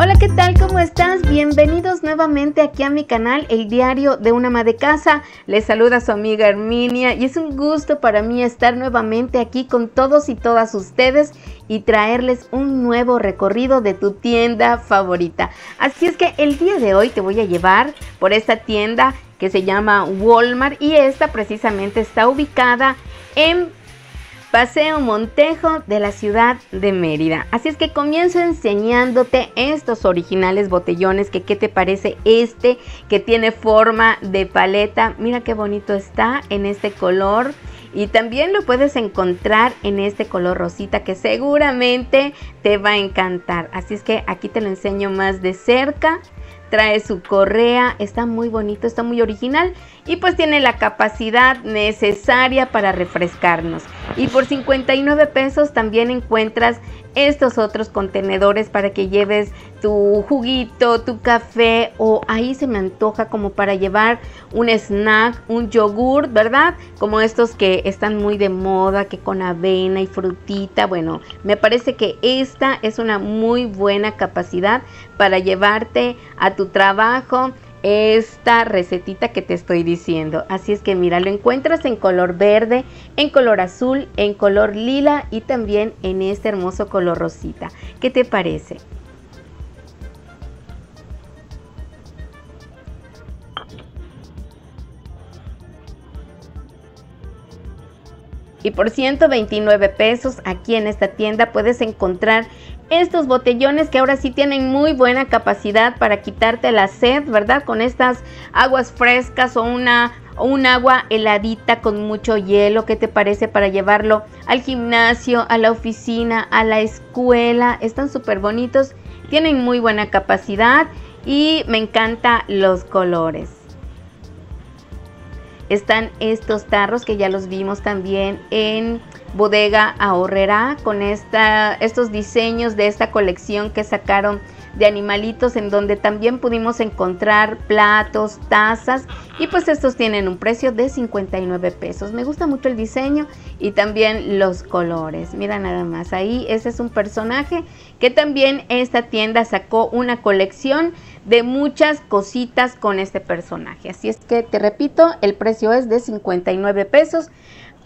Hola, ¿qué tal? ¿Cómo estás? Bienvenidos nuevamente aquí a mi canal, El Diario de una Ama de Casa. Les saluda su amiga Herminia y es un gusto para mí estar nuevamente aquí con todos y todas ustedes y traerles un nuevo recorrido de tu tienda favorita. Así es que el día de hoy te voy a llevar por esta tienda que se llama Walmart y esta precisamente está ubicada en Paseo Montejo de la ciudad de Mérida. Así es que comienzo enseñándote estos originales botellones que qué te parece este que tiene forma de paleta. Mira qué bonito está en este color. Y también lo puedes encontrar en este color rosita que seguramente te va a encantar. Así es que aquí te lo enseño más de cerca trae su correa, está muy bonito, está muy original y pues tiene la capacidad necesaria para refrescarnos. Y por 59 pesos también encuentras estos otros contenedores para que lleves tu juguito, tu café o ahí se me antoja como para llevar un snack, un yogur, ¿verdad? Como estos que están muy de moda, que con avena y frutita. Bueno, me parece que esta es una muy buena capacidad para llevarte a tu trabajo esta recetita que te estoy diciendo. Así es que mira, lo encuentras en color verde, en color azul, en color lila y también en este hermoso color rosita. ¿Qué te parece? Y por 129 pesos aquí en esta tienda puedes encontrar estos botellones que ahora sí tienen muy buena capacidad para quitarte la sed, ¿verdad? Con estas aguas frescas o una un agua heladita con mucho hielo, ¿qué te parece para llevarlo al gimnasio, a la oficina, a la escuela? Están súper bonitos, tienen muy buena capacidad y me encantan los colores están estos tarros que ya los vimos también en Bodega Ahorrera con esta, estos diseños de esta colección que sacaron de animalitos en donde también pudimos encontrar platos, tazas y pues estos tienen un precio de 59 pesos. Me gusta mucho el diseño y también los colores. Mira nada más, ahí ese es un personaje que también esta tienda sacó una colección de muchas cositas con este personaje. Así es que te repito, el precio es de 59 pesos,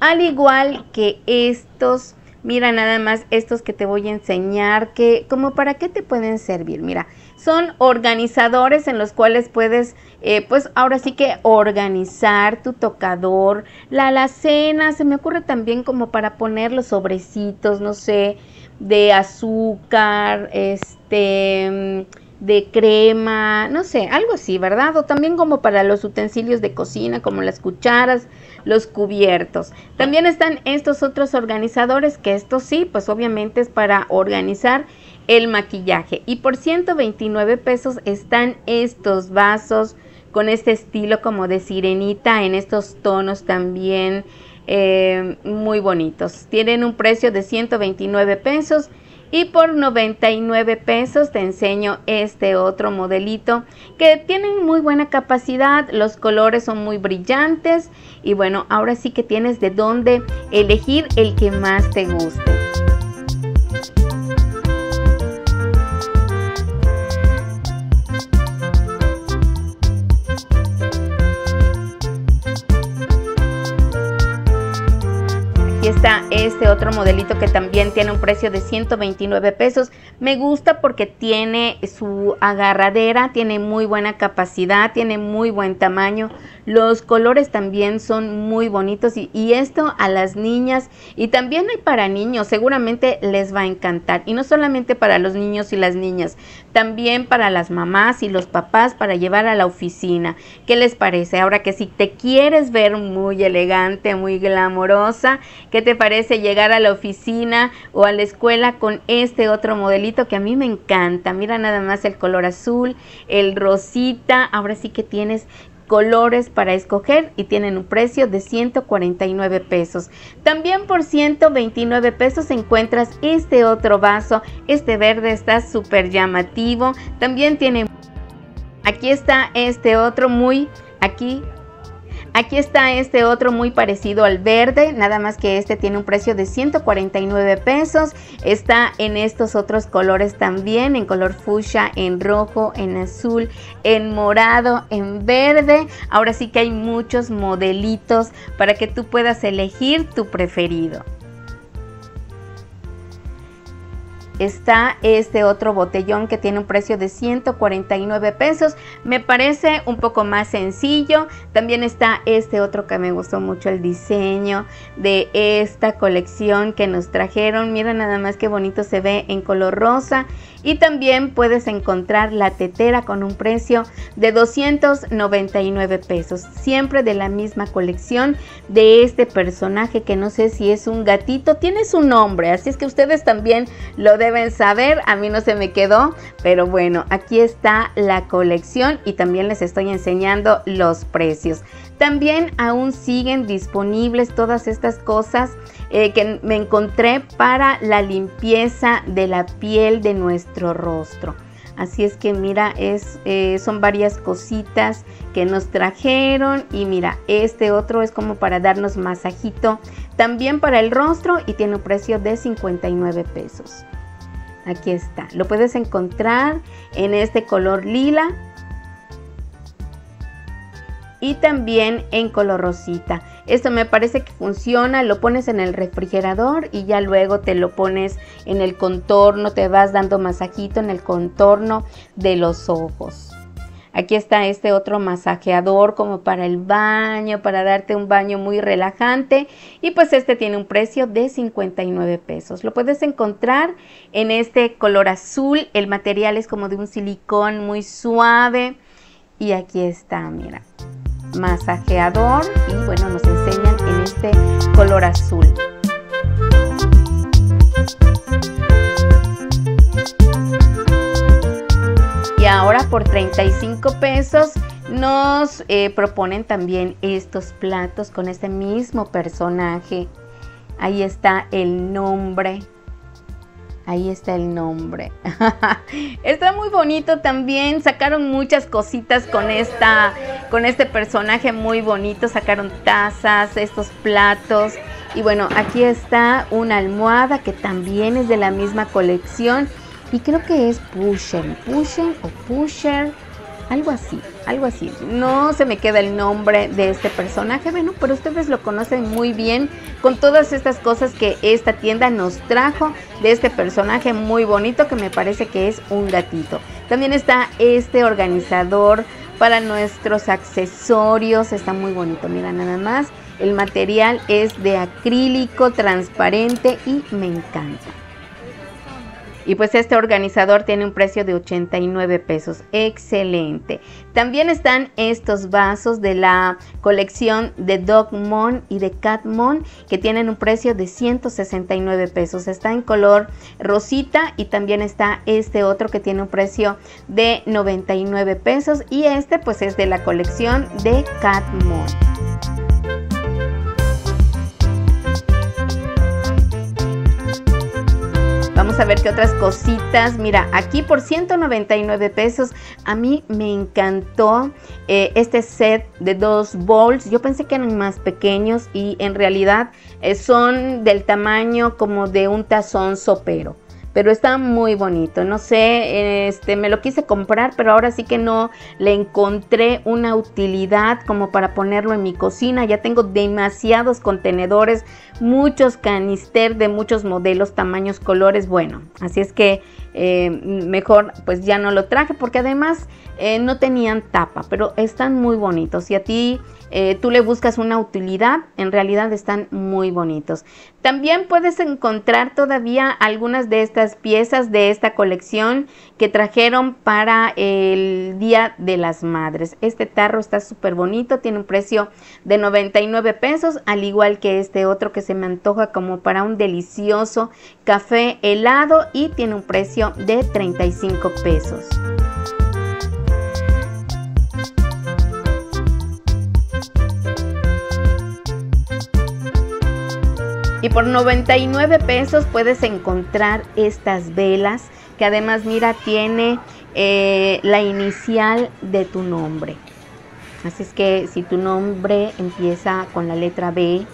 al igual que estos Mira nada más estos que te voy a enseñar, que como para qué te pueden servir. Mira, son organizadores en los cuales puedes, eh, pues ahora sí que organizar tu tocador, la alacena, se me ocurre también como para poner los sobrecitos, no sé, de azúcar, este de crema, no sé, algo así, ¿verdad? O también como para los utensilios de cocina, como las cucharas, los cubiertos. También están estos otros organizadores, que esto sí, pues obviamente es para organizar el maquillaje. Y por 129 pesos están estos vasos con este estilo como de sirenita, en estos tonos también eh, muy bonitos. Tienen un precio de 129 pesos y por 99 pesos te enseño este otro modelito que tienen muy buena capacidad, los colores son muy brillantes y bueno, ahora sí que tienes de dónde elegir el que más te guste. Aquí está este otro modelito que también tiene un precio de 129 pesos. Me gusta porque tiene su agarradera, tiene muy buena capacidad, tiene muy buen tamaño. Los colores también son muy bonitos y, esto a las niñas y también hay para niños, seguramente les va a encantar. Y no solamente para los niños y las niñas, también para las mamás y los papás para llevar a la oficina. ¿Qué les parece? Ahora que si te quieres ver muy elegante, muy glamorosa, ¿qué te parece llegar a la oficina o a la escuela con este otro modelito que a mí me encanta? Mira nada más el color azul, el rosita, ahora sí que tienes colores para escoger y tienen un precio de 149 pesos. También por 129 pesos encuentras este otro vaso. Este verde está súper llamativo. También tiene... Aquí está este otro muy... Aquí Aquí está este otro muy parecido al verde, nada más que este tiene un precio de 149 pesos. Está en estos otros colores también, en color fuchsia, en rojo, en azul, en morado, en verde. Ahora sí que hay muchos modelitos para que tú puedas elegir tu preferido. Está este otro botellón que tiene un precio de 149 pesos. Me parece un poco más sencillo. También está este otro que me gustó mucho el diseño de esta colección que nos trajeron. Mira nada más qué bonito se ve en color rosa y también puedes encontrar la tetera con un precio de 299 pesos, siempre de la misma colección de este personaje que no sé si es un gatito, tiene su nombre, así es que ustedes también lo deben saber, a mí no se me quedó, pero bueno, aquí está la colección y también les estoy enseñando los precios. También aún siguen disponibles todas estas cosas eh, que me encontré para la limpieza de la piel de nuestro rostro. Así es que mira, es, eh, son varias cositas que nos trajeron y mira, este otro es como para darnos masajito también para el rostro y tiene un precio de 59 pesos. Aquí está, lo puedes encontrar en este color lila y también en color rosita. Esto me parece que funciona, lo pones en el refrigerador y ya luego te lo pones en el contorno, te vas dando masajito en el contorno de los ojos. Aquí está este otro masajeador como para el baño, para darte un baño muy relajante. Y pues este tiene un precio de 59 pesos. Lo puedes encontrar en este color azul. El material es como de un silicón muy suave. Y aquí está, mira masajeador y bueno, nos enseñan en este color azul. Y ahora por 35 pesos nos eh, proponen también estos platos con este mismo personaje. Ahí está el nombre Ahí está el nombre. está muy bonito también. Sacaron muchas cositas con esta con este personaje muy bonito. Sacaron tazas, estos platos. Y bueno, aquí está una almohada que también es de la misma colección. Y creo que es Pusher. Pusher o Pusher algo así, algo así. No se me queda el nombre de este personaje, bueno, pero ustedes lo conocen muy bien con todas estas cosas que esta tienda nos trajo de este personaje muy bonito que me parece que es un gatito. También está este organizador para nuestros accesorios, está muy bonito, mira nada más. El material es de acrílico transparente y me encanta. Y pues este organizador tiene un precio de 89 pesos. Excelente. También están estos vasos de la colección de Dogmon y de Catmon que tienen un precio de 169 pesos. Está en color rosita y también está este otro que tiene un precio de 99 pesos. Y este pues es de la colección de Catmon. Vamos a ver qué otras cositas. Mira, aquí por 199 pesos, a mí me encantó eh, este set de dos bowls. Yo pensé que eran más pequeños y en realidad eh, son del tamaño como de un tazón sopero pero está muy bonito. No sé, este me lo quise comprar, pero ahora sí que no le encontré una utilidad como para ponerlo en mi cocina. Ya tengo demasiados contenedores, muchos canister de muchos modelos, tamaños, colores. Bueno, así es que eh, mejor pues ya no lo traje porque además eh, no tenían tapa, pero están muy bonitos. Si a ti eh, tú le buscas una utilidad, en realidad están muy bonitos. También puedes encontrar todavía algunas de estas piezas de esta colección que trajeron para el Día de las Madres. Este tarro está súper bonito, tiene un precio de 99 pesos, al igual que este otro que se me antoja como para un delicioso café helado y tiene un precio de 35 pesos. Y por 99 pesos puedes encontrar estas velas que además mira tiene eh, la inicial de tu nombre. Así es que si tu nombre empieza con la letra B,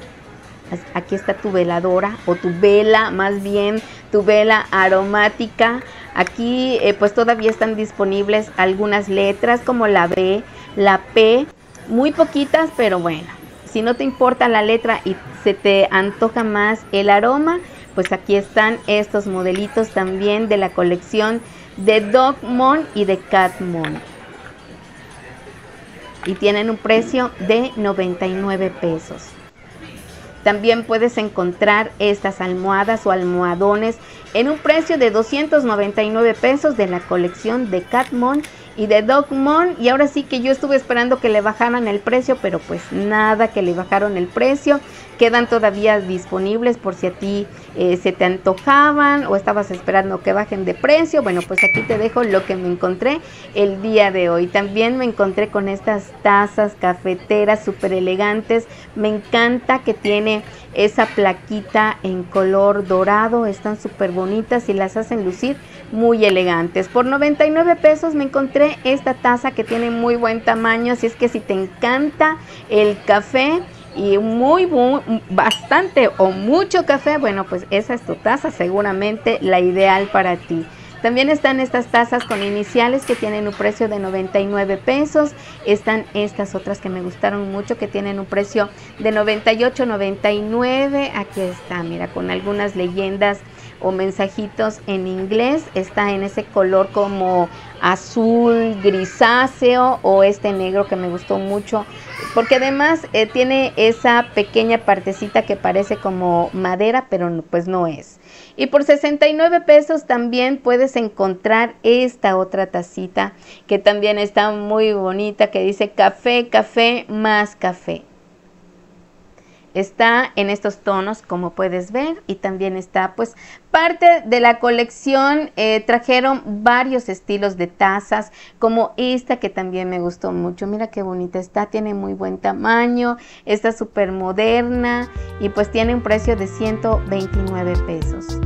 aquí está tu veladora o tu vela, más bien tu vela aromática. Aquí eh, pues todavía están disponibles algunas letras como la B, la P, muy poquitas, pero bueno, si no te importa la letra y se te antoja más el aroma, pues aquí están estos modelitos también de la colección de Dogmon y de Catmon y tienen un precio de 99 pesos. También puedes encontrar estas almohadas o almohadones en un precio de 299 pesos de la colección de Catmon y de Dogmon. Y ahora sí que yo estuve esperando que le bajaran el precio, pero pues nada que le bajaron el precio. Quedan todavía disponibles por si a ti eh, se te antojaban o estabas esperando que bajen de precio. Bueno, pues aquí te dejo lo que me encontré el día de hoy. También me encontré con estas tazas cafeteras súper elegantes. Me encanta que tiene esa plaquita en color dorado. Están súper bonitas y las hacen lucir muy elegantes. Por 99 pesos me encontré esta taza que tiene muy buen tamaño. Así es que si te encanta el café, y muy, bastante o mucho café, bueno, pues esa es tu taza, seguramente la ideal para ti. También están estas tazas con iniciales que tienen un precio de 99 pesos. Están estas otras que me gustaron mucho que tienen un precio de 98.99. Aquí está, mira, con algunas leyendas o mensajitos en inglés. Está en ese color como azul grisáceo o este negro que me gustó mucho porque además eh, tiene esa pequeña partecita que parece como madera, pero pues no es. Y por 69 pesos también puedes encontrar esta otra tacita que también está muy bonita, que dice café, café, más café. Está en estos tonos como puedes ver y también está pues parte de la colección eh, trajeron varios estilos de tazas como esta que también me gustó mucho. Mira qué bonita está tiene muy buen tamaño está súper moderna y pues tiene un precio de 129 pesos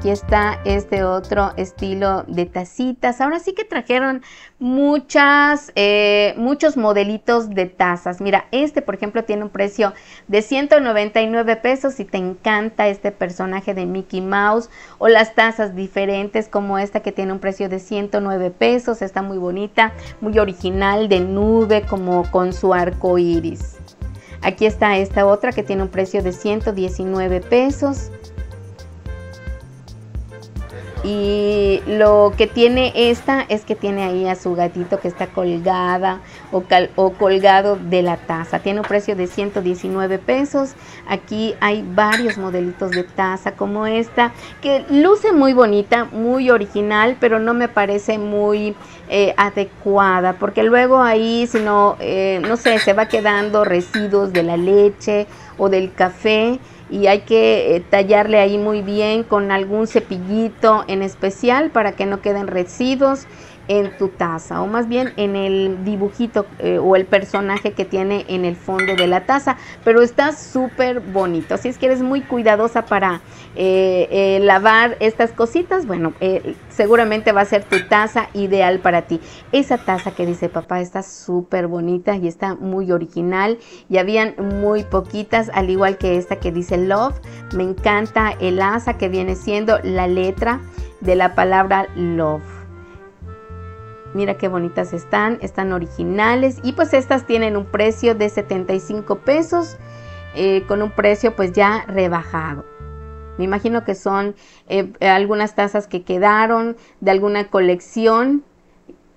Aquí está este otro estilo de tacitas. Ahora sí que trajeron muchas, eh, muchos modelitos de tazas. Mira, este por ejemplo tiene un precio de 199 pesos si te encanta este personaje de Mickey Mouse o las tazas diferentes como esta que tiene un precio de 109 pesos. Está muy bonita, muy original, de nube como con su arco iris. Aquí está esta otra que tiene un precio de 119 pesos. Y lo que tiene esta es que tiene ahí a su gatito que está colgada o, o, colgado de la taza. Tiene un precio de 119 pesos. Aquí hay varios modelitos de taza como esta que luce muy bonita, muy original, pero no me parece muy eh, adecuada porque luego ahí, si no, eh, no sé, se va quedando residuos de la leche o del café y hay que eh, tallarle ahí muy bien con algún cepillito en especial para que no queden residuos en tu taza o más bien en el dibujito eh, o el personaje que tiene en el fondo de la taza. Pero está súper bonito. Si es que eres muy cuidadosa para eh, lavar estas cositas bueno seguramente va a ser tu taza ideal para ti. Esa taza que dice papá está súper bonita y está muy original y habían muy poquitas al igual que esta que dice love me encanta el asa que viene siendo la letra de la palabra love Mira qué bonitas están, están originales y pues estas tienen un precio de 75 pesos eh, con un precio pues ya rebajado. Me imagino que son eh, algunas tazas que quedaron de alguna colección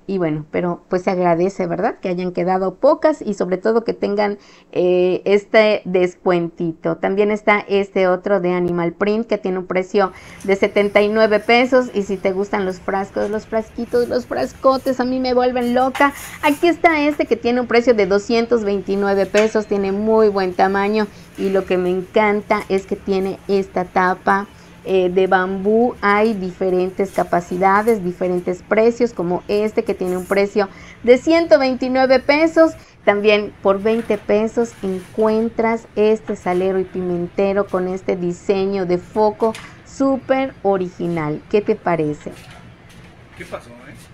y bueno, pero pues se agradece, ¿verdad? Que hayan quedado pocas y sobre todo que tengan eh, este descuentito. También está este otro de Animal Print que tiene un precio de 79 pesos y si te gustan los frascos, los frasquitos, los frascotes, a mí me vuelven loca. Aquí está este que tiene un precio de 229 pesos, tiene muy buen tamaño y lo que me encanta es que tiene esta tapa eh, de bambú hay diferentes capacidades, diferentes precios, como este que tiene un precio de 129 pesos. También por 20 pesos encuentras este salero y pimentero con este diseño de foco súper original. ¿Qué te parece? ¿Qué pasó, eh?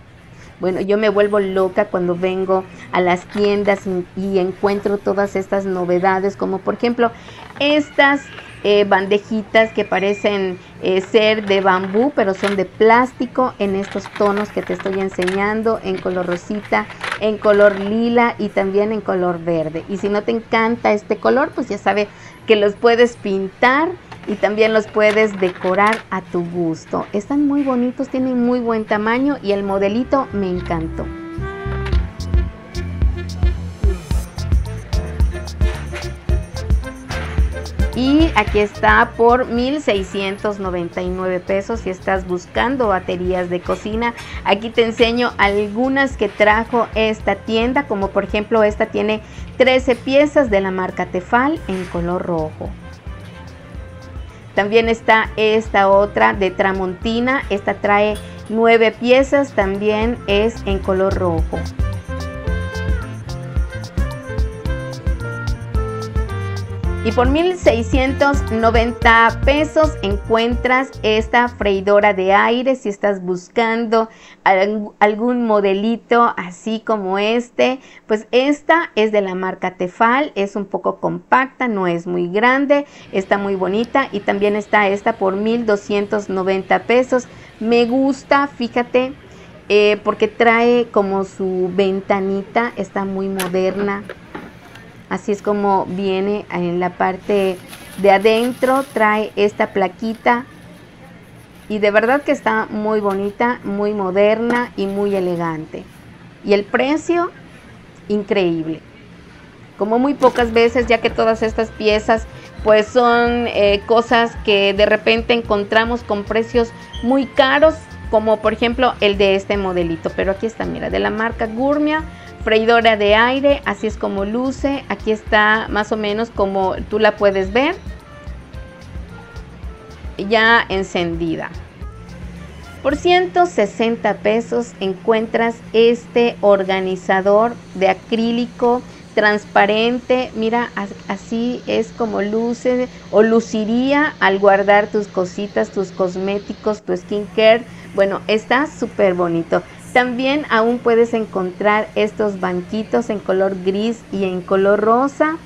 Bueno, yo me vuelvo loca cuando vengo a las tiendas y, encuentro todas estas novedades, como por ejemplo estas eh, bandejitas que parecen eh, ser de bambú, pero son de plástico en estos tonos que te estoy enseñando, en color rosita, en color lila y también en color verde. Y si no te encanta este color, pues ya sabes que los puedes pintar y también los puedes decorar a tu gusto. Están muy bonitos, tienen muy buen tamaño y el modelito me encantó. Y aquí está por 1699 pesos si estás buscando baterías de cocina. Aquí te enseño algunas que trajo esta tienda, como por ejemplo esta tiene 13 piezas de la marca Tefal en color rojo. También está esta otra de Tramontina, esta trae 9 piezas, también es en color rojo. Y por 1.690 pesos encuentras esta freidora de aire si estás buscando algún modelito así como este. Pues esta es de la marca Tefal, es un poco compacta, no es muy grande, está muy bonita. Y también está esta por 1.290 pesos. Me gusta, fíjate, eh, porque trae como su ventanita, está muy moderna Así es como viene en la parte de adentro, trae esta plaquita y de verdad que está muy bonita, muy moderna y muy elegante. Y el precio, increíble. Como muy pocas veces, ya que todas estas piezas pues son eh, cosas que de repente encontramos con precios muy caros, como por ejemplo el de este modelito. Pero aquí está, mira, de la marca Gourmia freidora de aire, así es como luce. Aquí está más o menos como tú la puedes ver. Ya encendida. Por 160 pesos encuentras este organizador de acrílico transparente. Mira, así es como luce o luciría al guardar tus cositas, tus cosméticos, tu skincare. Bueno, está súper bonito. También aún puedes encontrar estos banquitos en color gris y en color rosa.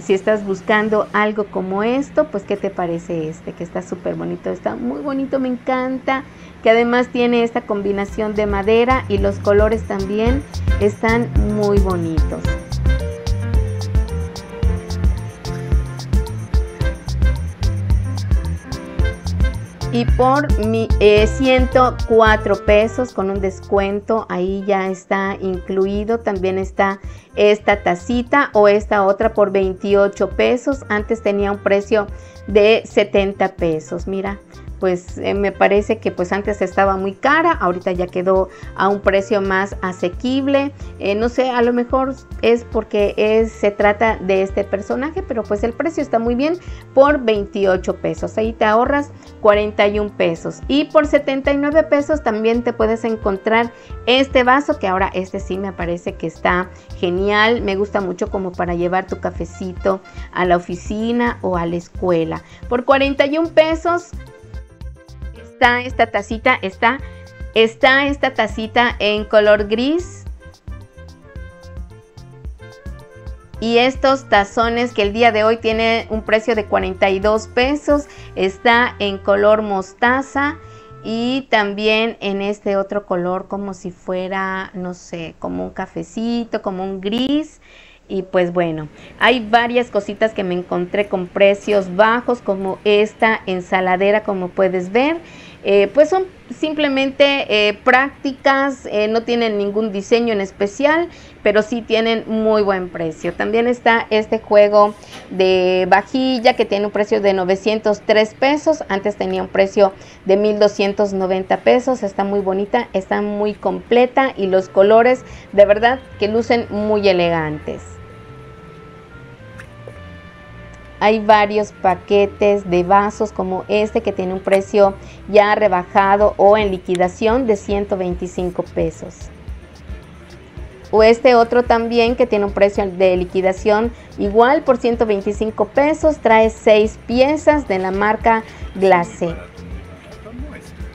Si estás buscando algo como esto, pues ¿qué te parece este? Que está súper bonito, está muy bonito, me encanta. Que además tiene esta combinación de madera y los colores también están muy bonitos. Y por mi, 104 eh, pesos con un descuento ahí ya está incluido. También está esta tacita o esta otra por 28 pesos. Antes tenía un precio de 70 pesos. Mira pues eh, me parece que pues antes estaba muy cara, ahorita ya quedó a un precio más asequible. Eh, no sé, a lo mejor es porque es, se trata de este personaje, pero pues el precio está muy bien por 28 pesos. Ahí te ahorras 41 pesos. Y por 79 pesos también te puedes encontrar este vaso, que ahora este sí me parece que está genial. Me gusta mucho como para llevar tu cafecito a la oficina o a la escuela. Por 41 pesos esta tacita, está, está esta tacita en color gris. Y estos tazones que el día de hoy tiene un precio de 42 pesos, está en color mostaza y también en este otro color como si fuera, no sé, como un cafecito, como un gris. Y pues bueno, hay varias cositas que me encontré con precios bajos como esta ensaladera como puedes ver. Eh, pues son simplemente eh, prácticas, eh, no tienen ningún diseño en especial, pero sí tienen muy buen precio. También está este juego de vajilla que tiene un precio de 903 pesos, antes tenía un precio de 1290 pesos, está muy bonita, está muy completa y los colores de verdad que lucen muy elegantes. Hay varios paquetes de vasos como este que tiene un precio ya rebajado o en liquidación de 125 pesos. O este otro también que tiene un precio de liquidación igual por 125 pesos. Trae 6 piezas de la marca Glacé.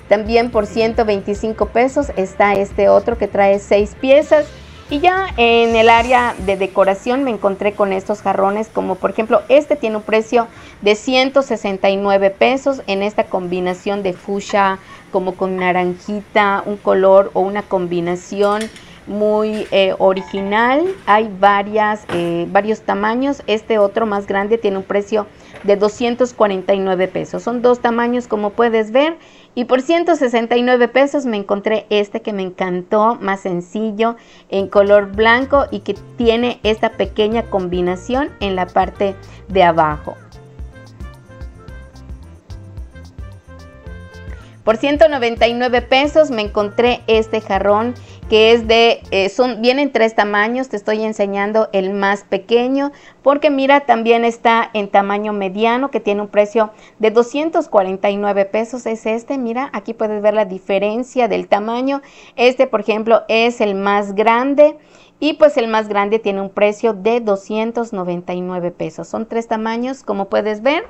También por 125 pesos está este otro que trae 6 piezas. Y ya en el área de decoración me encontré con estos jarrones, como por ejemplo este tiene un precio de 169 pesos en esta combinación de fuchsia como con naranjita, un color o una combinación muy eh, original. Hay varias, eh, varios tamaños. Este otro más grande tiene un precio 249 pesos. Son dos tamaños como puedes ver y por 169 pesos me encontré este que me encantó, más sencillo, en color blanco y que tiene esta pequeña combinación en la parte de abajo. Por 199 pesos me encontré este jarrón que es de, eh, son, vienen tres tamaños, te estoy enseñando el más pequeño, porque mira, también está en tamaño mediano, que tiene un precio de 249 pesos, es este, mira, aquí puedes ver la diferencia del tamaño, este por ejemplo es el más grande, y pues el más grande tiene un precio de 299 pesos. Son tres tamaños, como puedes ver.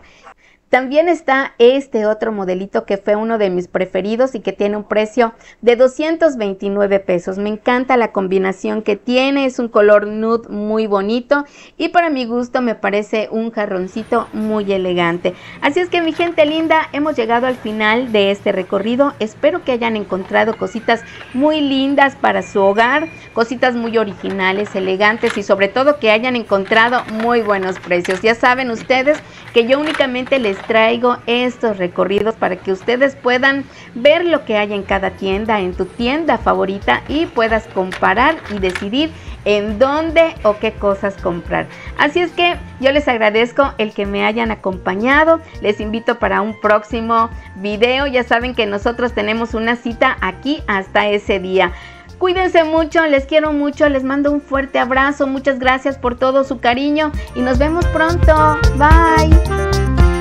También está este otro modelito que fue uno de mis preferidos y que tiene un precio de 229 pesos. Me encanta la combinación que tiene, es un color nude muy bonito y para mi gusto me parece un jarroncito muy elegante. Así es que mi gente linda, hemos llegado al final de este recorrido. Espero que hayan encontrado cositas muy lindas para su hogar, cositas muy originales, elegantes y sobre todo que hayan encontrado muy buenos precios. Ya saben ustedes que yo únicamente les traigo estos recorridos para que ustedes puedan ver lo que hay en cada tienda, en tu tienda favorita y puedas comparar y decidir en dónde o qué cosas comprar. Así es que yo les agradezco el que me hayan acompañado. Les invito para un próximo video. Ya saben que nosotros tenemos una cita aquí hasta ese día. Cuídense mucho, les quiero mucho, les mando un fuerte abrazo, muchas gracias por todo su cariño y nos vemos pronto. Bye.